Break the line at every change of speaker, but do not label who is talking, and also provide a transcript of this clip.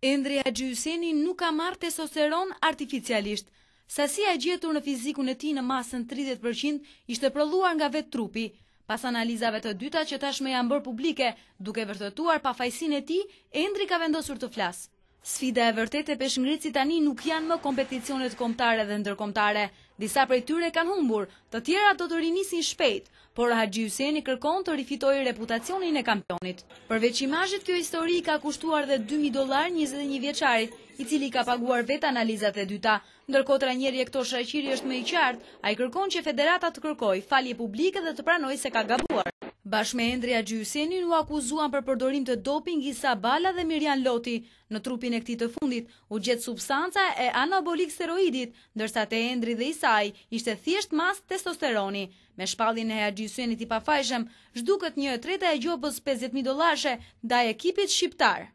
Endri Haxhihyseni nuk ka marrë testosteron artificialisht. Sasia e gjetur në fizikun e tij në masën 30% ishte prodhuar nga vetë trupi. Pas analizave të dyta që tashmë janë bërë publike, duke vërtetuar pafajësinë e tij, Endri ka vendosur të flasë. Sfida e vërtetë e peshngritësit tani nuk janë më kompeticionet kombëtare dhe ndërkombëtare. Disa prej tyre kanë humbur, të tjerat do të rinisin shpejt, por Haxhihyseni kërkon të rifitojë reputacionin e kampionit. Përveç imazhit, kjo histori i ka kushtuar dhe dy mijë dollarë njëzet e një vjeçarit, i cili i ka paguar vetë analizat e dyta. Ndërkohë trajneri Hektor Shaqiri është më i qartë, ai kërkon që federata të kërkojë falje publike dhe të pranojë se ka gabuar. Bashkë me Endri Haxhihysenin u akuzuan për përdorim të doping Isa Bala dhe Mirjan Loti. Në trupin e këtij të fundit u gjet substanca e anabolik steroidit, ndërsa te Endri dhe Isai ishte thjesht masë testosteroni. Me shpalljen e Haxhihysenit i pafajshëm, zhduket një e treta e gjobës 50.000 dollarëshe ndaj ekipit shqiptar.